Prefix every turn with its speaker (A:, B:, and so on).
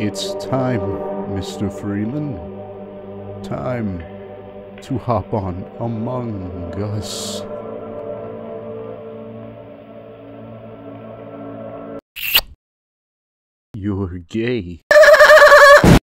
A: It's time, Mr. Freeman. Time to hop on Among Us. You're gay.